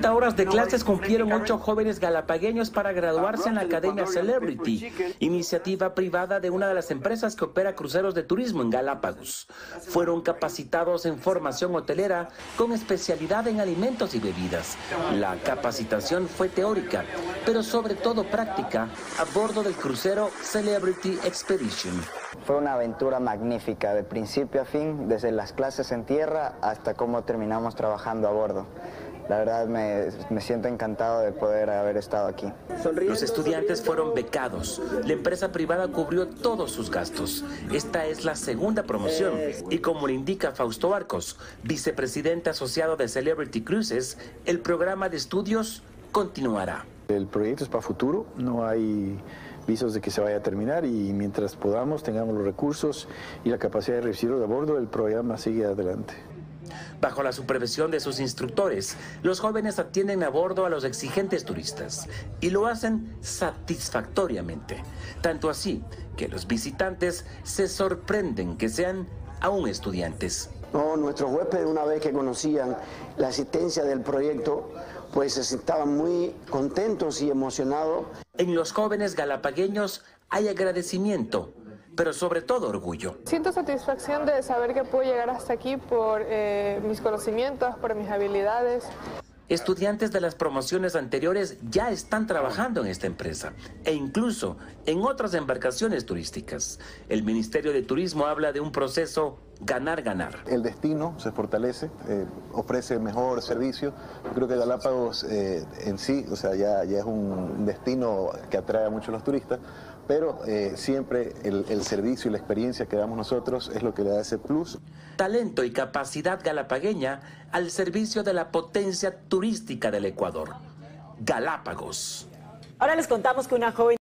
30 horas de clases cumplieron ocho jóvenes galapagueños para graduarse en la Academia Celebrity, iniciativa privada de una de las empresas que opera cruceros de turismo en Galápagos. Fueron capacitados en formación hotelera con especialidad en alimentos y bebidas. La capacitación fue teórica, pero sobre todo práctica a bordo del crucero Celebrity Expedition. Fue una aventura magnífica, de principio a fin, desde las clases en tierra hasta cómo terminamos trabajando a bordo. La verdad me, me, siento encantado de poder haber estado aquí. Los estudiantes fueron becados. La empresa privada cubrió todos sus gastos. Esta es la segunda promoción. Y como le indica Fausto Arcos, vicepresidente asociado de Celebrity Cruises, el programa de estudios continuará. El proyecto es para futuro, no hay visos de que se vaya a terminar y mientras podamos, tengamos los recursos y la capacidad de recibirlo de bordo, el programa sigue adelante. Bajo la supervisión de sus instructores, los jóvenes atienden a bordo a los exigentes turistas y lo hacen satisfactoriamente. Tanto así que los visitantes se sorprenden que sean aún estudiantes. No, nuestros huéspedes una vez que conocían la asistencia del proyecto, pues estaban muy contentos y emocionados. En los jóvenes galapagueños hay agradecimiento pero sobre todo orgullo. Siento satisfacción de saber que puedo llegar hasta aquí por eh, mis conocimientos, por mis habilidades. Estudiantes de las promociones anteriores ya están trabajando en esta empresa e incluso en otras embarcaciones turísticas. El Ministerio de Turismo habla de un proceso ganar-ganar. El destino se fortalece, eh, ofrece mejor servicio. Yo creo que Galápagos eh, en sí, o sea, ya, ya es un destino que atrae a muchos los turistas, pero eh, siempre el, el, servicio y la experiencia que damos nosotros es lo que le da ese plus. Talento y capacidad galapagueña al servicio de la potencia turística del Ecuador. Galápagos. Ahora les contamos que una joven